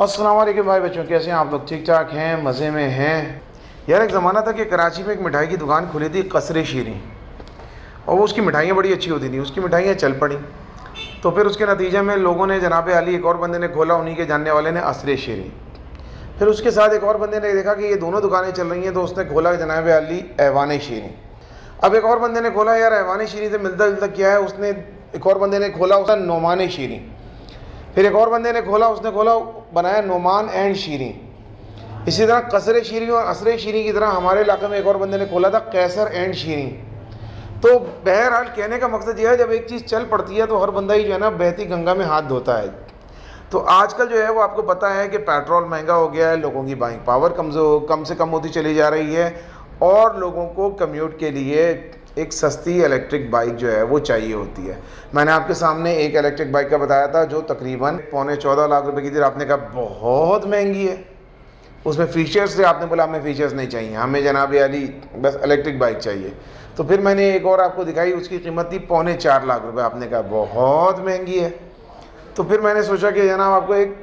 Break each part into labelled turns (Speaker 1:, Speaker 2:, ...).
Speaker 1: असलम भाई बच्चों, कैसे हैं आप लोग? ठीक ठाक हैं, मज़े में हैं। यार, एक ज़माना था कि कराची में एक मिठाई की दुकान खुली थी, कसरे शीरी। और वो उसकी मिठाइयाँ बड़ी अच्छी होती थी, उसकी मिठाइयाँ चल पड़ी। तो फिर उसके नतीजे में लोगों ने, जनाब अली, एक और बंदे ने खोला, उन्हीं के जानने वाले ने असरे शीरी। फिर उसके साथ एक और बंदे ने देखा कि ये दोनों दुकानें चल रही हैं तो उसने खोला जनाब अली, ऐवान शीरी। अब एक और बंदे ने खोला, यार, ऐवान शीरी से मिलता जुलता क्या है? उसने, एक और बंदे ने खोला, उसका नोमान शीरी। फिर एक और बंदे ने खोला, उसने खोला बनाया नोमान एंड शीरी। इसी तरह कसर शीरी और असर शीरी की तरह हमारे इलाके में एक और बंदे ने खोला था, कैसर एंड शीरी। तो बहरहाल कहने का मकसद यह है, जब एक चीज़ चल पड़ती है तो हर बंदा ही जो है ना, बहती गंगा में हाथ धोता है। तो आजकल जो है, वो आपको पता है कि पेट्रोल महँगा हो गया है, लोगों की बाइंग पावर कम से कम से कम होती चली जा रही है और लोगों को कम्यूट के लिए एक सस्ती इलेक्ट्रिक बाइक जो है, वो चाहिए होती है। मैंने आपके सामने एक इलेक्ट्रिक बाइक का बताया था, जो तकरीबन पौने चौदह लाख रुपए की थी। आपने कहा, बहुत महँगी है। उसमें फ़ीचर्स थे, आपने बोला, हमें फ़ीचर्स नहीं चाहिए। हमें जनाब अली बस इलेक्ट्रिक बाइक चाहिए। तो फिर मैंने एक और आपको दिखाई, उसकी कीमत थी पौने चार लाख रुपए। आपने कहा, बहुत महँगी है। तो फिर मैंने सोचा कि जनाब आपको एक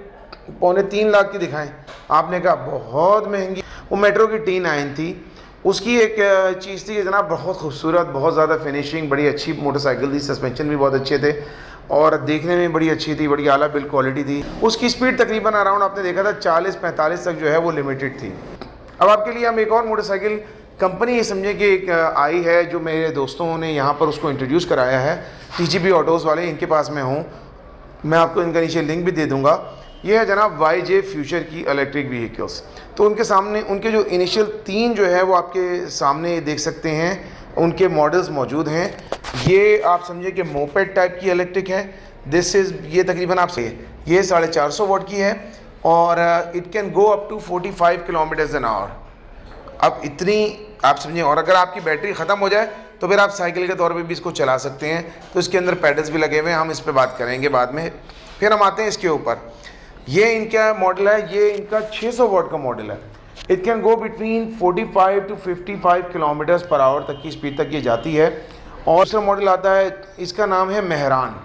Speaker 1: पौने तीन लाख की दिखाएँ। आपने कहा, बहुत महँगी। वो मेट्रो की टीन आयन थी। उसकी एक चीज़ थी, जनाब, बहुत खूबसूरत, बहुत ज़्यादा फिनिशिंग बड़ी अच्छी मोटरसाइकिल थी सस्पेंशन भी बहुत अच्छे थे और देखने में बड़ी अच्छी थी, बड़ी आला बिल्ड क्वालिटी थी। उसकी स्पीड तकरीबन अराउंड आपने देखा था, चालीस पैंतालीस तक जो है वो लिमिटेड थी। अब आपके लिए हम एक और मोटरसाइकिल कंपनी ये समझे कि एक आई है, जो मेरे दोस्तों ने यहाँ पर उसको इंट्रोड्यूस कराया है। टी जी ऑटोज़ वाले इनके पास मैं हूँ। मैं आपको इनका नीचे लिंक भी दे दूँगा। ये है जनाब वाई जे फ्यूचर की इलेक्ट्रिक व्हीकल्स तो उनके सामने, उनके जो इनिशियल तीन जो है, वो आपके सामने देख सकते हैं। उनके मॉडल्स मौजूद हैं। ये आप समझिए कि मोपेड टाइप की इलेक्ट्रिक है। दिस इज़ ये तकरीबन आपसे ये साढ़े चार सौ वोट की है और it can go up to forty five kilometres an hour अब इतनी, आप समझिए, और अगर आपकी बैटरी ख़त्म हो जाए तो फिर आप साइकिल के तौर पे भी इसको चला सकते हैं। तो इसके अंदर पैडल्स भी लगे हुए हैं, हम इस पर बात करेंगे बाद में। फिर हम आते हैं इसके ऊपर। ये इनका मॉडल है, ये इनका 600 वोट का मॉडल है। It can go between 45 to 55 kilometres per hour तक की स्पीड तक ये जाती है। और दूसरा मॉडल आता है, इसका नाम है मेहरान।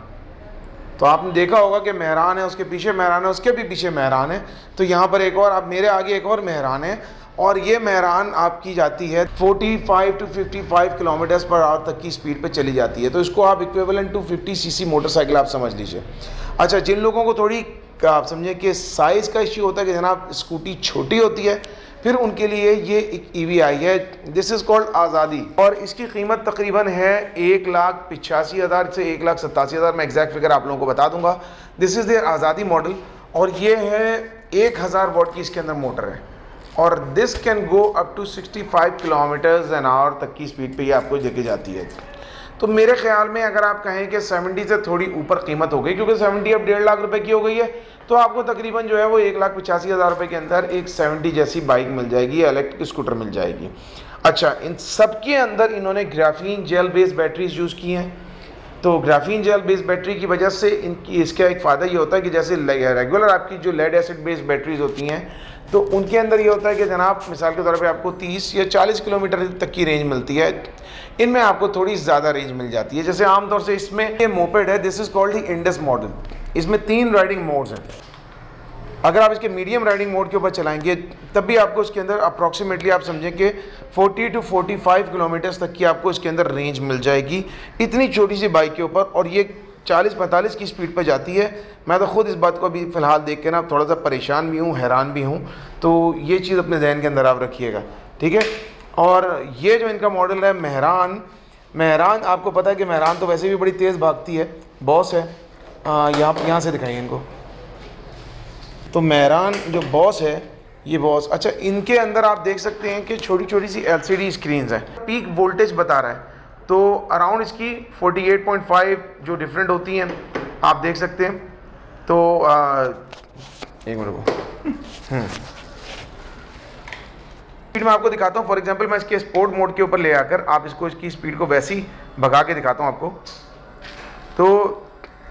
Speaker 1: तो आपने देखा होगा कि मेहरान है, उसके पीछे मेहरान है, उसके भी पीछे मेहरान है। तो यहाँ पर एक और, आप मेरे आगे एक और मेहरान है। और ये मेहरान आपकी जाती है 45 टू 55 किलोमीटर्स पर आवर तक की स्पीड पे चली जाती है। तो इसको आप इक्विवेलेंट टू 50 सीसी मोटरसाइकिल आप समझ लीजिए। अच्छा जिन लोगों को थोड़ी आप समझें कि साइज़ का इश्यू होता है कि जनाब स्कूटी छोटी होती है, फिर उनके लिए ये एक ई वी आई है दिस इज़ कॉल्ड आज़ादी। और इसकी कीमत तकरीबन है एक लाख पिचासी हज़ार से एक लाख सतासी हज़ार, मैं एग्जैक्ट फिगर आप लोगों को बता दूँगा। This is their Azadi model और ये है एक हज़ार वोट की इसके अंदर मोटर है। और this can go up to 65 kilometres an hour तक की स्पीड पर ये आपको लेके जाती है। तो मेरे ख्याल में अगर आप कहें कि 70 से थोड़ी ऊपर कीमत हो गई, क्योंकि 70 अब डेढ़ लाख रुपए की हो गई है तो आपको तकरीबन जो है वो एक लाख पचासी हज़ार रुपये के अंदर एक 70 जैसी बाइक मिल जाएगी या इलेक्ट्रिक स्कूटर मिल जाएगी। अच्छा इन सब के अंदर इन्होंने graphene gel based batteries use की हैं। तो ग्राफीन जेल बेस्ड बैटरी की वजह से इनकी, इसका एक फ़ायदा ये होता है कि जैसे रेगुलर आपकी जो लेड एसिड बेस्ड बैटरीज होती हैं तो उनके अंदर ये होता है कि जनाब, मिसाल के तौर पे आपको 30 या 40 किलोमीटर तक की रेंज मिलती है। इनमें आपको थोड़ी ज़्यादा रेंज मिल जाती है। जैसे आमतौर से इसमें ये मोपेड है this is called the Indus model इसमें तीन राइडिंग मोड्स हैं। अगर आप इसके मीडियम राइडिंग मोड के ऊपर चलाएँगे, तब भी आपको इसके अंदर अप्रॉक्सीमेटली आप समझें कि 40 टू 45 किलोमीटर्स तक की आपको इसके अंदर रेंज मिल जाएगी। इतनी छोटी सी बाइक के ऊपर और ये 40-45 की स्पीड पर जाती है। मैं तो ख़ुद इस बात को अभी फ़िलहाल देख के ना थोड़ा सा परेशान भी हूँ, हैरान भी हूँ। तो ये चीज़ अपने जहन के अंदर आप रखिएगा, ठीक है? और ये जो इनका मॉडल है, महरान महरान, आपको पता है कि महरान तो वैसे भी बड़ी तेज़ भागती है, बॉस है। यहाँ यहाँ से दिखाइए इनको। तो महरान जो बॉस है, ये बॉस अच्छा इनके अंदर आप देख सकते हैं कि छोटी छोटी सी एलसीडी स्क्रीन्स हैं। पीक वोल्टेज बता रहा है। तो अराउंड इसकी 48.5 जो डिफरेंट होती हैं आप देख सकते हैं। तो आ, एक मिनट स्पीड मैं आपको दिखाता हूँ। फॉर एग्जांपल मैं इसके स्पोर्ट मोड के ऊपर ले आकर आप इसको इसकी स्पीड को वैसी भगा के दिखाता हूँ आपको। तो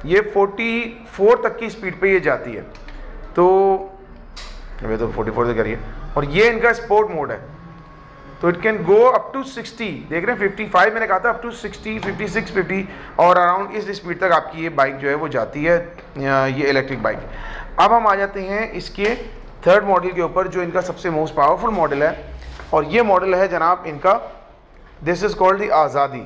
Speaker 1: ये 44 तक की स्पीड पे ये जाती है। तो ये तो 44 से करिए और ये इनका स्पोर्ट मोड है। तो it can go up to 60 देख रहे हैं 55 मैंने कहा था अप टू 60 56 50 और अराउंड इस स्पीड तक आपकी ये बाइक जो है वो जाती है, ये इलेक्ट्रिक बाइक अब हम आ जाते हैं इसके थर्ड मॉडल के ऊपर, जो इनका सबसे मोस्ट पावरफुल मॉडल है। और ये मॉडल है जनाब इनका दिस इज़ कॉल्ड दी आज़ादी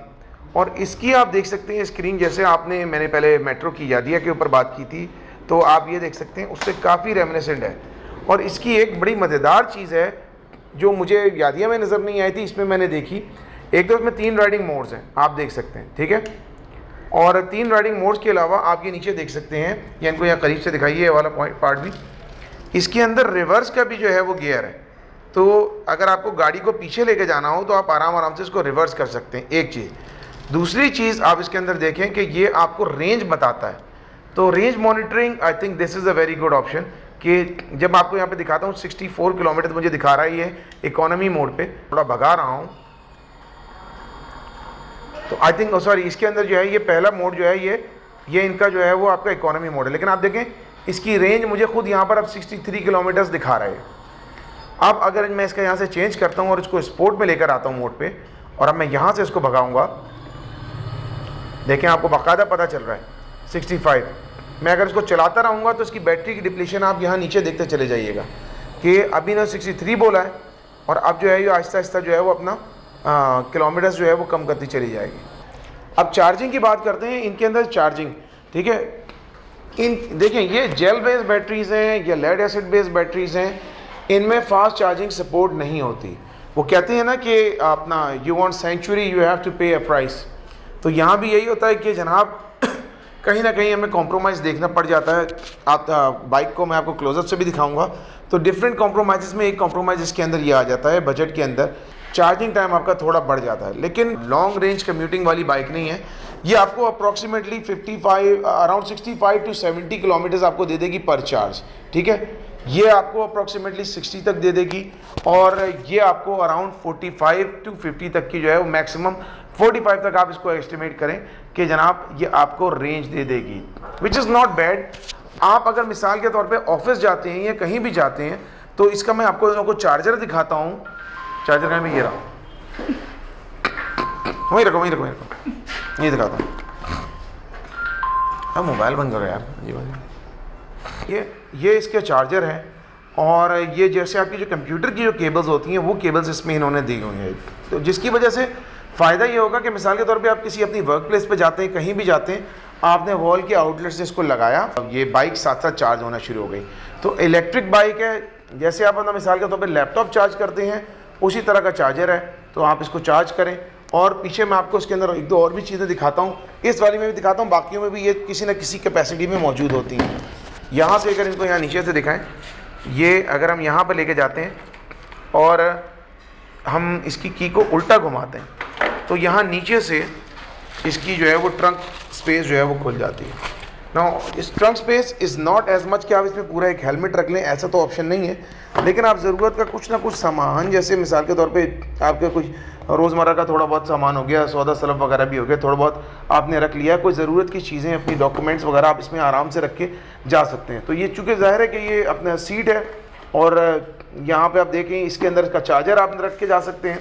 Speaker 1: और इसकी आप देख सकते हैं स्क्रीन जैसे आपने, मैंने पहले मेट्रो की, यादिया के ऊपर बात की थी तो आप ये देख सकते हैं, उससे काफ़ी रेमनेसेंट है। और इसकी एक बड़ी मज़ेदार चीज़ है जो मुझे यादिया में नज़र नहीं आई थी, इसमें मैंने देखी। एक तो इसमें तीन राइडिंग मोड्स हैं, आप देख सकते हैं, ठीक है? और तीन राइडिंग मोड्स के अलावा आप ये नीचे देख सकते हैं, या इनको यहाँ करीब से दिखाइए वाला पॉइंट पार्ट भी। इसके अंदर रिवर्स का भी जो है वो गियर है। तो अगर आपको गाड़ी को पीछे लेके जाना हो तो आप आराम आराम से इसको रिवर्स कर सकते हैं, एक चीज़। दूसरी चीज़ आप इसके अंदर देखें कि ये आपको रेंज बताता है। तो range monitoring I think this is a very good option कि जब आपको यहाँ पे दिखाता हूँ 64 किलोमीटर मुझे दिखा रहा है ये इकोनॉमी मोड पे। थोड़ा भगा रहा हूँ। तो आई थिंक सॉरी इसके अंदर जो है, ये पहला मोड जो है, ये ये इनका जो है, वो आपका इकोनॉमी मोड है। लेकिन आप देखें, इसकी रेंज मुझे खुद यहाँ पर अब 63 किलोमीटर्स दिखा रहा है। अब अगर मैं इसका यहाँ से चेंज करता हूँ और इसको स्पोर्ट में लेकर आता हूँ मोड पे, और अब मैं यहाँ से इसको भगाऊँगा, देखें आपको बाकायदा पता चल रहा है 65 मैं अगर इसको चलाता रहूँगा तो इसकी बैटरी की डिप्लीशन आप यहाँ नीचे देखते चले जाइएगा कि अभी ना 63 बोला है और अब जो है ये आहिस्ता आहिस्ता जो है वो अपना किलोमीटर्स जो है वो कम करती चली जाएगी। अब चार्जिंग की बात करते हैं, इनके अंदर चार्जिंग ठीक है? इन देखें ये जेल बेस्ड बैटरीज़ हैं, या लेड एसिड बेस्ड बैटरीज़ हैं, इनमें फास्ट चार्जिंग सपोर्ट नहीं होती। वो कहते हैं ना कि अपना you want century you have to pay a price तो यहाँ भी यही होता है कि जनाब कहीं ना कहीं हमें कॉम्प्रोमाइज़ देखना पड़ जाता है। आप बाइक को मैं आपको क्लोजअप से भी दिखाऊँगा। तो डिफरेंट कॉम्प्रोमाइज़ में एक कॉम्प्रोमाइज़ इसके अंदर ये आ जाता है बजट के अंदर। चार्जिंग टाइम आपका थोड़ा बढ़ जाता है, लेकिन लॉन्ग रेंज कम्यूटिंग वाली बाइक नहीं है। ये आपको अप्रॉक्सीमेटली 55 अराउंड 65 टू 70 किलोमीटर्स आपको दे देगी पर चार्ज ठीक है? ये आपको अप्रॉक्सीमेटली 60 तक दे देगी, और ये आपको अराउंड 45 टू 50 तक की जो है वो मैक्सिमम 45 तक आप इसको एस्टिमेट करें कि जनाब ये आपको रेंज दे देगी विच इज़ नॉट बैड आप अगर मिसाल के तौर पे ऑफ़िस जाते हैं या कहीं भी जाते हैं तो इसका मैं आपको आपको चार्जर दिखाता हूँ। चार्जर का मैं ये रहा वहीं रखो वहीं रखो वहीं रखो। ये दिखाता हूँ। अब मोबाइल बंद करो यार। ये बात ये ये इसके चार्जर है और ये जैसे आपकी जो कंप्यूटर की जो केबल्स होती हैं, वो केबल्स इसमें इन्होंने दी हुई हैं। तो जिसकी वजह से फ़ायदा ये होगा कि मिसाल के तौर पे आप किसी अपनी वर्क प्लेस पर जाते हैं, कहीं भी जाते हैं, आपने वॉल के आउटलेट से इसको लगाया, अब ये बाइक साथ साथ चार्ज होना शुरू हो गई। तो इलेक्ट्रिक बाइक है, जैसे आप अपना मिसाल के तौर पर लैपटॉप चार्ज करते हैं, उसी तरह का चार्जर है तो आप इसको चार्ज करें। और पीछे मैं आपको इसके अंदर एक दो और भी चीज़ें दिखाता हूँ। इस वाली में भी दिखाता हूँ, बाकियों में भी ये किसी न किसी कैपेसिटी में मौजूद होती हैं। यहाँ से अगर इनको यहाँ नीचे से दिखाएँ, ये अगर हम यहाँ पर लेके जाते हैं, और हम इसकी की को उल्टा घुमाते हैं तो यहाँ नीचे से इसकी जो है वो ट्रंक स्पेस जो है वो खुल जाती है। ना इस trunk space is not as much कि आप इसमें पूरा एक हेलमेट रख लें, ऐसा तो ऑप्शन नहीं है। लेकिन आप ज़रूरत का कुछ ना कुछ सामान, जैसे मिसाल के तौर पे आपके कुछ रोज़मर्रा का थोड़ा बहुत सामान हो गया, सौदा सलब वगैरह भी हो गया, थोड़ा बहुत आपने रख लिया, कोई ज़रूरत की चीज़ें, अपनी डॉक्यूमेंट्स वगैरह आप इसमें आराम से रख के जा सकते हैं। तो ये चूँकि ज़ाहिर है कि ये अपना सीट है और यहाँ पर आप देखें, इसके अंदर इसका चार्जर आप रख के जा सकते हैं।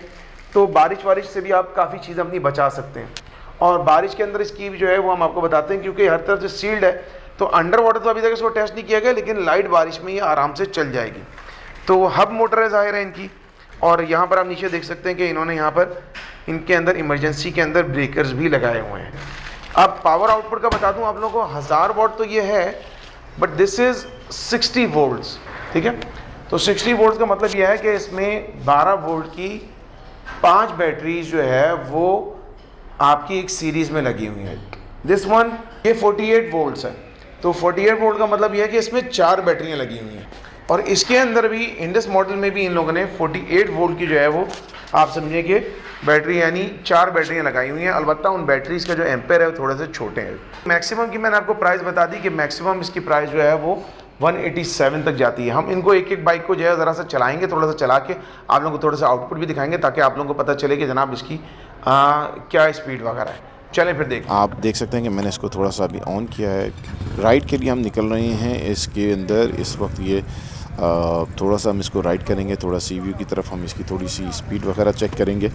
Speaker 1: तो बारिश वारिश से भी आप काफ़ी चीज़ें अपनी बचा सकते हैं। और बारिश के अंदर इसकी जो है वो हम आपको बताते हैं, क्योंकि हर तरफ़ से सील्ड है तो अंडर वाटर तो अभी तक इसको टेस्ट नहीं किया गया, लेकिन लाइट बारिश में ये आराम से चल जाएगी। तो हब मोटर है ज़ाहिर है इनकी, और यहाँ पर आप नीचे देख सकते हैं कि इन्होंने यहाँ पर इनके अंदर इमरजेंसी के अंदर ब्रेकर्स भी लगाए हुए हैं। अब पावर आउटपुट का बता दूँ, आप लोगों को हज़ार वोट तो ये है but this is sixty volts ठीक है? तो सिक्सटी वोल्ट का मतलब यह है कि इसमें बारह वोल्ट की पाँच बैटरीज जो है, वो आपकी एक सीरीज़ में लगी हुई है। दिस वन ये 48 वोल्ट्स है। तो 48 वोल्ट का मतलब यह है कि इसमें चार बैटरियाँ लगी हुई हैं। और इसके अंदर भी इंडस मॉडल में भी इन लोगों ने 48 वोल्ट की जो है, वो आप समझिए कि बैटरी, यानी चार बैटरियाँ लगाई हुई हैं। अलबत्त उन बैटरीज़ का जो एम्पेयर है, वो थोड़े से छोटे हैं। मैक्सिमम की मैंने आपको प्राइस बता दी कि मैक्सिमम इसकी प्राइस जो है, वो 187 तक जाती है। हम इनको एक एक बाइक को जो है ज़रा सा चलाएँगे थोड़ा सा चला के आप लोगों को थोड़ा सा आउटपुट भी दिखाएँगे ताकि आप लोगों को पता चले कि जनाब इसकी आ, क्या स्पीड वगैरह है। चलें फिर देख
Speaker 2: आप देख सकते हैं कि मैंने इसको थोड़ा सा अभी ऑन किया है। राइड के लिए हम निकल रहे हैं। इसके अंदर इस वक्त ये आ, थोड़ा सा हम इसको राइड करेंगे। थोड़ा सी व्यू की तरफ़ हम इसकी थोड़ी सी स्पीड वगैरह चेक करेंगे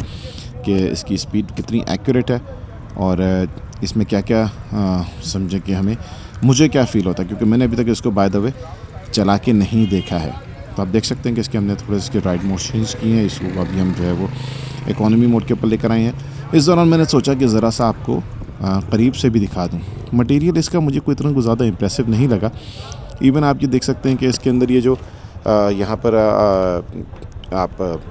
Speaker 2: कि इसकी स्पीड कितनी एक्यूरेट है। और इसमें क्या क्या समझें कि हमें मुझे क्या फ़ील होता है? क्योंकि मैंने अभी तक इसको बाय द वे चला के नहीं देखा है। तो आप देख सकते हैं कि इसके हमने थोड़े इसके राइड मोशंस किए हैं। इसको अभी हम जो है वो इकोनॉमी मोड के ऊपर लेकर आए हैं। इस दौरान मैंने सोचा कि ज़रा सा आपको करीब से भी दिखा दूँ। मटेरियल इसका मुझे कोई इतना ज़्यादा इम्प्रेसिव नहीं लगा। इवन आप ये देख सकते हैं कि इसके अंदर ये जो यहाँ पर आप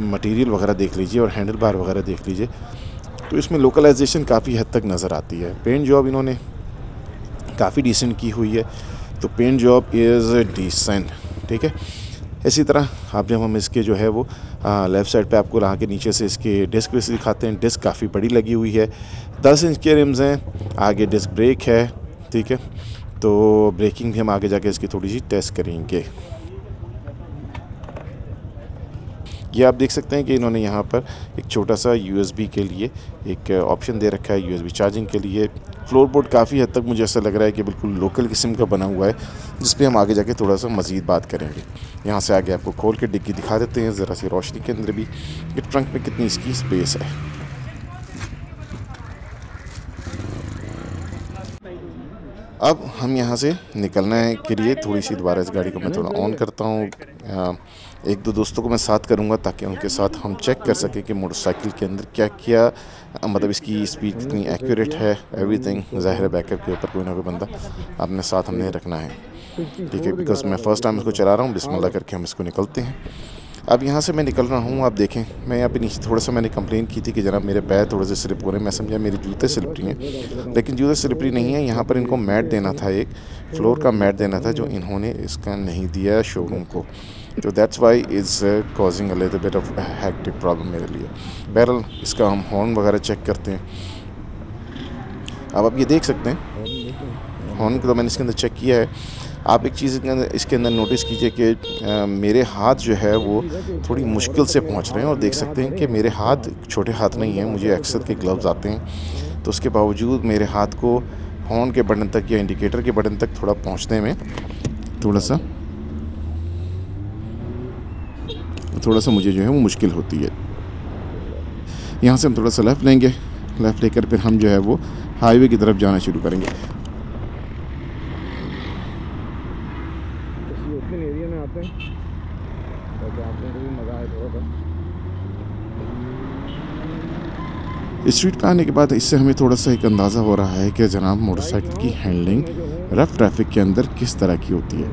Speaker 2: मटेरियल वगैरह देख लीजिए और हैंडल बार वगैरह देख लीजिए तो इसमें लोकलाइजेशन काफ़ी हद तक नज़र आती है। पेंट जॉब इन्होंने काफ़ी डिसेंट की हुई है। तो पेंट जॉब इज़ डिसेंट ठीक है? इसी तरह आप जब हम इसके जो है वो लेफ़्ट साइड पे आपको रहा के नीचे से इसके डिस्क वैसे दिखाते हैं। डिस्क काफ़ी बड़ी लगी हुई है। दस इंच के रिम्स हैं, आगे डिस्क ब्रेक है, ठीक है? तो ब्रेकिंग भी हम आगे जाके इसकी थोड़ी सी टेस्ट करेंगे। ये आप देख सकते हैं कि इन्होंने यहाँ पर एक छोटा सा यूएसबी के लिए एक ऑप्शन दे रखा है यूएसबी चार्जिंग के लिए। फ्लोर बोर्ड काफ़ी हद तक मुझे ऐसा लग रहा है कि बिल्कुल लोकल किस्म का बना हुआ है जिस पर हम आगे जाके थोड़ा सा मज़ीद बात करेंगे। यहाँ से आगे आपको खोल के डिग्गी दिखा देते हैं, ज़रा सी रोशनी के अंदर भी। कि ट्रंक में कितनी इसकी स्पेस है। अब हम यहाँ से निकलने के लिए थोड़ी सी दोबारा इस गाड़ी को मैं थोड़ा ऑन करता हूँ। एक दो दोस्तों को मैं साथ करूँगा ताकि उनके साथ हम चेक कर सकें कि मोटरसाइकिल के अंदर क्या क्या मतलब इसकी स्पीड कितनी एक्यूरेट है एवरीथिंग ज़ाहिर बैकअप के ऊपर कोई ना कोई बंदा अपने साथ हमने रखना है। ठीक है बिकॉज़ मैं फ़र्स्ट टाइम इसको चला रहा हूँ, बिस्मिल्लाह करके हम इसको निकलते हैं। अब यहाँ से मैं निकल रहा हूँ, आप देखें। मैं यहाँ पे नीचे थोड़ा सा मैंने कंप्लेन की थी कि जनाब मेरे पैर थोड़े से स्लिप हो रहे हैं। मैं समझा मेरे जूते स्लिपरी हैं, लेकिन जूते स्लिपरी नहीं है। यहाँ पर इनको मैट देना था एक, फ्लोर का मैट देना था जो इन्होंने इसका नहीं दिया शोरूम को। तो that's why is causing a of hectic problem मेरे लिए। बहरल इसका हम हॉर्न वगैरह चेक करते हैं। अब आप ये देख सकते हैं। हॉर्न को तो मैंने इसके अंदर चेक किया है। आप एक चीज़ इसके अंदर नोटिस कीजिए कि मेरे हाथ जो है वो थोड़ी मुश्किल से पहुँच रहे हैं और देख सकते हैं कि मेरे हाथ छोटे हाथ नहीं हैं, मुझे अक्सर के ग्लव्स आते हैं। तो उसके बावजूद मेरे हाथ को हॉर्न के बटन तक या इंडिकेटर के बटन तक थोड़ा पहुँचने में थोड़ा सा थोड़ा सा मुझे जो है वो मुश्किल होती है। यहाँ से हम थोड़ा सा लेफ़्ट लेंगे। लेफ़्ट लेकर फिर हम जो है वो हाईवे की तरफ़ जाना शुरू करेंगे। स्ट्रीट पे आने के बाद इससे हमें थोड़ा सा एक अंदाज़ा हो रहा है कि जनाब मोटरसाइकिल की हैंडलिंग रफ़ ट्रैफ़िक के अंदर किस तरह की होती है।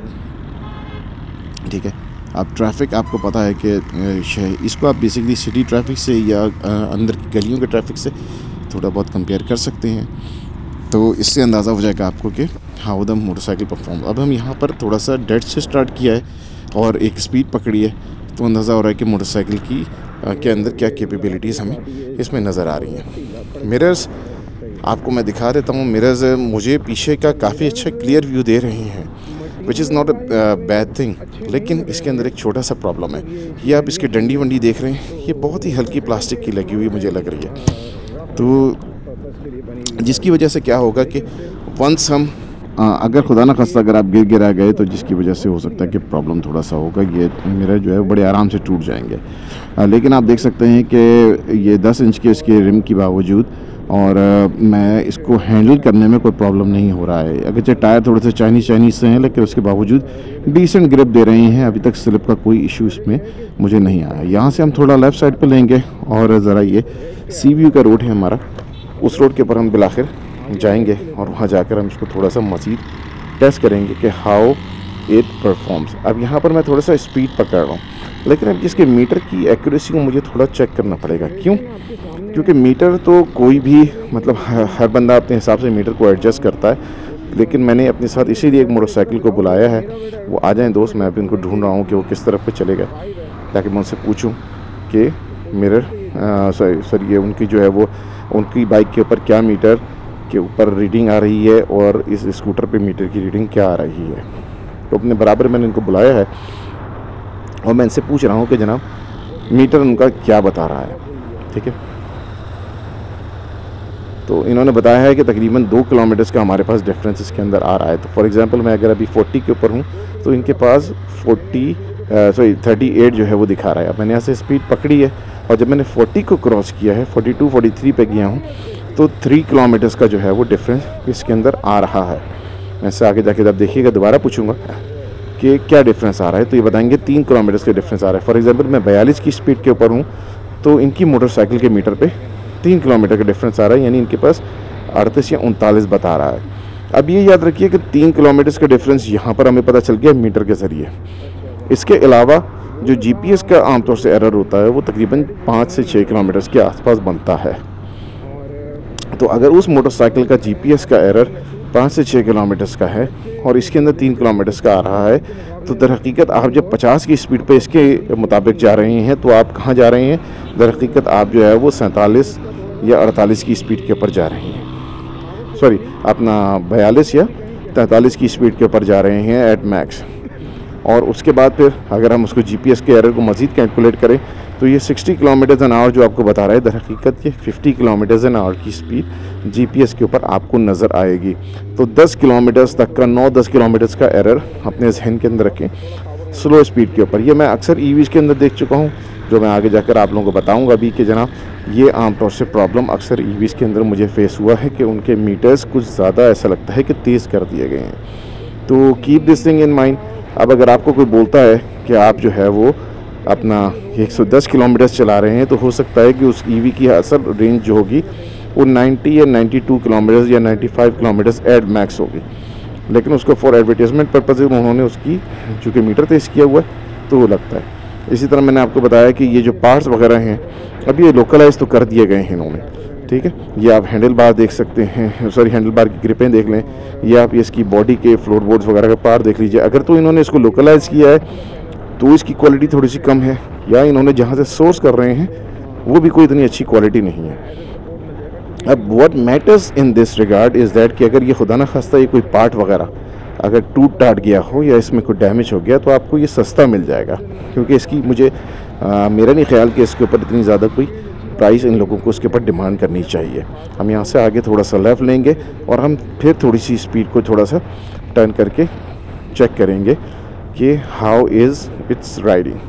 Speaker 2: ठीक है? अब ट्रैफ़िक आपको पता है कि इसको आप बेसिकली सिटी ट्रैफ़िक से या अंदर की गलियों के ट्रैफ़िक से थोड़ा बहुत कंपेयर कर सकते हैं। तो इससे अंदाज़ा हो जाएगा आपको कि हाउ द मोटरसाइकिल परफॉर्म अब हम यहाँ पर थोड़ा सा डेड से स्टार्ट किया है। और एक स्पीड पकड़ी है तो अंदाज़ा हो रहा है कि मोटरसाइकिल की के अंदर क्या कैपेबिलिटीज़ हमें इसमें नज़र आ रही हैं। मिरर्स आपको मैं दिखा देता हूँ मिरर्स मुझे पीछे का काफ़ी अच्छा क्लियर व्यू दे रहे हैं which is not a bad thing लेकिन इसके अंदर एक छोटा सा प्रॉब्लम है। ये आप इसकी डंडी वंडी देख रहे हैं, ये बहुत ही हल्की प्लास्टिक की लगी हुई मुझे लग रही है। तो जिसकी वजह से क्या होगा कि वंस हम अगर खुदा ना खस्ता अगर आप गिर गिरा गए तो जिसकी वजह से हो सकता है कि प्रॉब्लम थोड़ा सा होगा। ये मेरा जो है बड़े आराम से टूट जाएँगे। आ, लेकिन आप देख सकते हैं कि ये 10 इंच के इसके रिम के बावजूद और आ, मैं इसको हैंडल करने में कोई प्रॉब्लम नहीं हो रहा है। अगर टायर थोड़े से चाइनीज़ चाइनीज़ से हैं लेकिन उसके बावजूद डिसेंट ग्रिप दे रहे हैं। अभी तक स्लिप का कोई इशू इसमें मुझे नहीं आया। यहाँ से हम थोड़ा लेफ़्ट साइड पर लेंगे और ज़रा ये सी का रोड है हमारा। उस रोड के ऊपर हम बिलाखिर जाएँगे और वहाँ जाकर हम इसको थोड़ा सा मज़ीद टेस्ट करेंगे कि हाउ इट परफॉर्म्स अब यहाँ पर मैं थोड़ा सा स्पीड पकड़ रहा हूँ, लेकिन अब इसके मीटर की एक्यूरेसी को मुझे थोड़ा चेक करना पड़ेगा. क्यों? क्योंकि मीटर तो कोई भी मतलब हर बंदा अपने हिसाब से मीटर को एडजस्ट करता है, लेकिन मैंने अपने साथ इसीलिए एक मोटरसाइकिल को बुलाया है. वो आ जाएँ दोस्त, मैं अभी उनको ढूंढ रहा हूँ कि वो किस तरफ़ पे चले गए, ताकि मैं उनसे पूछूँ कि मिरर सॉरी सर ये उनकी जो है वो, उनकी बाइक के ऊपर क्या मीटर के ऊपर रीडिंग आ रही है और इस स्कूटर पे मीटर की रीडिंग क्या आ रही है। तो अपने बराबर मैंने इनको बुलाया है और मैं इनसे पूछ रहा हूँ कि जनाब मीटर उनका क्या बता रहा है? ठीक है? तो इन्होंने बताया है कि तकरीबन दो किलोमीटर्स का हमारे पास डिफरेंस इसके अंदर आ रहा है। तो फॉर एग्ज़ाम्पल मैं अगर अभी 40 के ऊपर हूँ तो इनके पास 40 सॉरी 38 जो है वो दिखा रहा है। मैंने यहाँ से स्पीड पकड़ी है और जब मैंने 40 को क्रॉस किया है 42 43 पे गया हूँ तो थ्री किलोमीटर्स का जो है वो डिफरेंस इसके अंदर आ रहा है। मैं इससे आगे जाके जब देखिएगा, दोबारा पूछूँगा कि क्या डिफरेंस आ रहा है तो ये बताएँगे तीन किलोमीटर्स के डिफरेंस आ रहा है। फॉर एग्जांपल मैं बयालीस की स्पीड के ऊपर हूँ तो इनकी मोटरसाइकिल के मीटर पे तीन किलोमीटर का डिफरेंस आ रहा है, यानी इनके पास अड़तीस या उनतालीस बता रहा है। अब ये याद रखिए कि तीन किलोमीटर्स का डिफरेंस यहाँ पर हमें पता चल गया मीटर के ज़रिए। इसके अलावा जो जीपीएस का आमतौर से एरर होता है, वो तकरीबन पाँच से छः किलोमीटर्स के आसपास बनता है। तो अगर उस मोटरसाइकिल का जीपीएस का एरर पाँच से छः किलोमीटर्स का है और इसके अंदर तीन किलोमीटर्स का आ रहा है तो दर हकीकत आप जब पचास की स्पीड पे इसके मुताबिक जा रहे हैं तो आप कहाँ जा रहे हैं? दर हकीकत आप जो है वो सैंतालीस या अड़तालीस की स्पीड के ऊपर जा रहे हैं। सॉरी अपना बयालीस या तैंतालीस की स्पीड के ऊपर जा रहे हैं एट मैक्स और उसके बाद फिर अगर हम उसको जीपीएस के एरर को मज़ीद कैलकुलेट करें तो ये 60 किलोमीटर एन आवर जो आपको बता रहा है, दर हकीकत ये 50 किलोमीटर एन आवर की स्पीड जीपीएस के ऊपर आपको नज़र आएगी। तो 10 किलोमीटर्स तक का 9-10 किलोमीटर्स का एरर अपने जहन के अंदर रखें स्लो स्पीड के ऊपर। ये मैं अक्सर ई के अंदर देख चुका हूँ, जो मैं आगे जाकर आप लोगों को बताऊँगा अभी कि जनाब, ये आमतौर से प्रॉब्लम अक्सर ई के अंदर मुझे फेस हुआ है कि उनके मीटर्स कुछ ज़्यादा ऐसा लगता है कि तेज़ कर दिए गए हैं। तो keep this thing in mind अब अगर आपको कोई बोलता है कि आप जो है वो अपना 110 किलोमीटर चला रहे हैं तो हो सकता है कि उस ईवी की असल रेंज जो होगी, वो 90 या 92 किलोमीटर या 95 किलोमीटर एड मैक्स होगी। लेकिन उसको फॉर एडवर्टीज़मेंट पर्पज़ उन्होंने उसकी, चूँकि मीटर तेज़ किया हुआ है तो वो लगता है। इसी तरह मैंने आपको बताया कि ये जो पार्ट्स वगैरह हैं, अब ये लोकलाइज तो कर दिए गए हैं इन्होंने, ठीक है? ये आप हैंडल बार देख सकते हैं सॉरी हैंडल बार की ग्रिपें देख लें, या आप इसकी बॉडी के फ्लोर बोर्ड्स वगैरह का पार्ट देख लीजिए। अगर तो इन्होंने इसको लोकलाइज किया है तो इसकी क्वालिटी थोड़ी सी कम है। या इन्होंने जहाँ से सोर्स कर रहे हैं वो भी कोई इतनी अच्छी क्वालिटी नहीं है। अब what matters in this regard is that कि अगर ये खुदा ना खास्ता ये कोई पार्ट वगैरह अगर टूट टाट गया हो या इसमें कोई डैमेज हो गया तो आपको ये सस्ता मिल जाएगा। क्योंकि इसकी मुझे आ, मेरा नहीं ख्याल कि इसके ऊपर इतनी ज़्यादा कोई प्राइस इन लोगों को उसके ऊपर डिमांड करनी चाहिए। हम यहाँ से आगे थोड़ा सा लेफ़्ट लेंगे और हम फिर थोड़ी सी स्पीड को थोड़ा सा टर्न करके चेक करेंगे। कि हाउ इज़ इट्स राइडिंग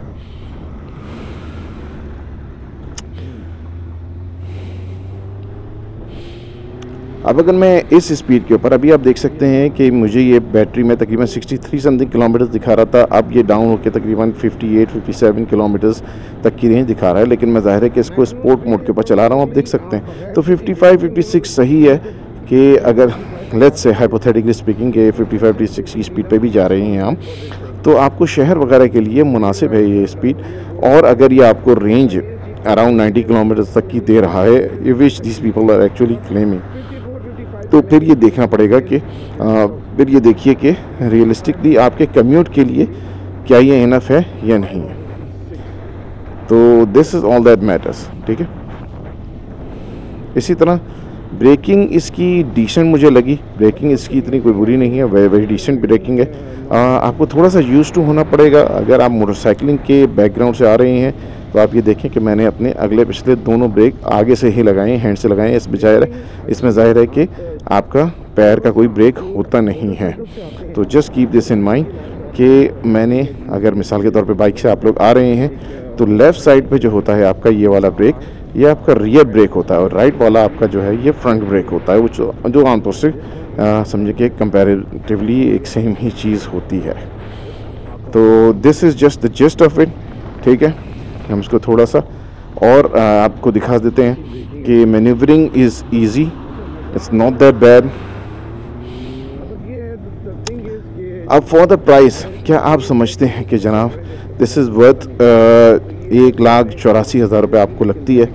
Speaker 2: अब अगर मैं इस स्पीड के ऊपर, अभी आप देख सकते हैं कि मुझे ये बैटरी में तकरीबन 63 समथिंग किलोमीटर दिखा रहा था। अब ये डाउन होकर तकरीबन 58 57 किलोमीटर्स तक की रेंज दिखा रहा है। लेकिन मैं ज़ाहिर है कि इसको स्पोर्ट मोड के ऊपर चला रहा हूँ, आप देख सकते हैं। तो 55 56 सही है कि अगर लेट्स से हाइपोथेटिकली स्पीकिंग के 55 56 की स्पीड पर भी जा रहे हैं हम तो आपको शहर वगैरह के लिए मुनासिब है ये स्पीड और अगर ये आपको रेंज अराउंड 90 किलोमीटर तक की दे रहा है which this people are actually claiming तो फिर ये देखना पड़ेगा कि फिर ये देखिए कि रियलिस्टिकली आपके कम्यूट के लिए क्या ये इनफ है या नहीं है। तो this is all that matters ठीक है? इसी तरह ब्रेकिंग इसकी डिसेंट मुझे लगी। ब्रेकिंग इसकी इतनी कोई बुरी नहीं है वेरी वेरी डिसेंट ब्रेकिंग है। आ, आपको थोड़ा सा यूज़ टू होना पड़ेगा। अगर आप मोटरसाइकिलिंग के बैकग्राउंड से आ रहे हैं तो आप ये देखें कि मैंने अपने अगले पिछले दोनों ब्रेक आगे से ही लगाए हैंड से लगाए इस बजाय इसमें ज़ाहिर है कि आपका पैर का कोई ब्रेक होता नहीं है। तो just keep this in mind कि मैंने अगर मिसाल के तौर पे बाइक से आप लोग आ रहे हैं तो लेफ़्ट साइड पे जो होता है आपका ये वाला ब्रेक ये आपका रियर ब्रेक होता है और राइट वाला आपका जो है, ये फ्रंट ब्रेक होता है जो जो आमतौर से समझे कि कंपेरेटिवली एक सेम ही चीज़ होती है। तो this is just the just of it ठीक है? हम इसको थोड़ा सा और आपको दिखा देते हैं कि manoeuvring is easy it's not that bad अब फॉर द प्राइस क्या आप समझते हैं कि जनाब दिस इज़ वर्थ एक लाख चौरासी हज़ार रुपये आपको लगती है।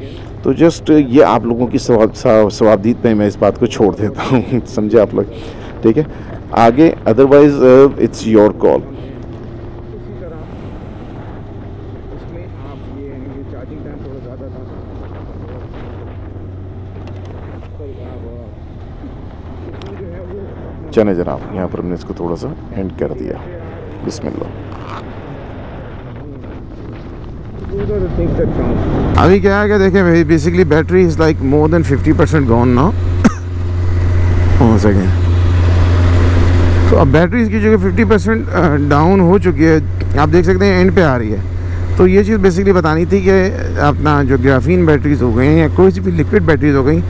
Speaker 2: तो जस्ट ये आप लोगों की स्वाबदीद पे मैं इस बात को छोड़ देता हूँ, समझे आप लोग? ठीक है? आगे अदरवाइज़ इट्स योर कॉल चले जनाब, यहाँ पर हमने इसको थोड़ा सा एंड कर दिया। बिस्मिल्लाह।
Speaker 1: अभी क्या है क्या देखें, भाई basically battery is like more than 50 percent gone ना हो सके तो अब बैटरी कि 50 परसेंट डाउन हो चुकी है। आप देख सकते हैं एंड पे आ रही है। तो ये चीज़ बेसिकली बतानी थी कि अपना जो ग्राफीन बैटरीज हो गई हैं या कोई भी लिक्विड बैटरीज हो गई,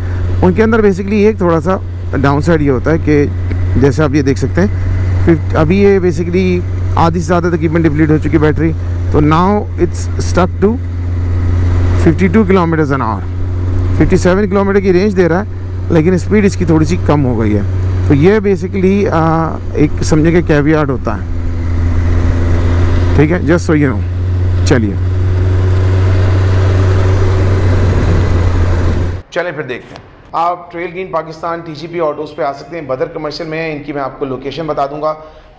Speaker 1: उनके अंदर बेसिकली एक थोड़ा सा डाउन साइड ये होता है कि जैसे आप ये देख सकते हैं अभी ये बेसिकली आधी से ज़्यादा तकरीबन डिप्लीट हो चुकी बैटरी तो now it's stuck to 52 kilometres an hour 57 kilometre की रेंज दे रहा है, लेकिन स्पीड इसकी थोड़ी सी कम हो गई है। तो ये बेसिकली एक समझे कि कैवियार्ड होता है। ठीक है? जस्ट सो यू नो चलिए। चले फिर देखते हैं। आप trail green Pakistan TGP autos पे आ सकते हैं। बदर कमर्शियल में है, इनकी मैं आपको लोकेशन बता दूँगा।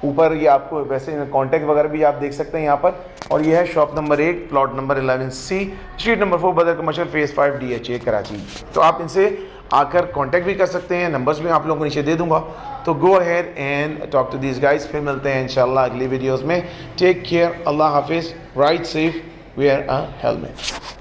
Speaker 1: ऊपर ये आपको वैसे कांटेक्ट वगैरह भी आप देख सकते हैं यहाँ पर। और ये है शॉप नंबर एक plot number eleven C street number four Badar commercial phase five D H A Karachi तो आप इनसे आकर कांटेक्ट भी कर सकते हैं नंबर्स भी आप लोगों को नीचे दे दूँगा। तो go ahead and talk to this guys फिर मिलते हैं इंशाल्लाह अगली वीडियोस में। टेक केयर अल्लाह हाफिज़। Ride safe wear a helmet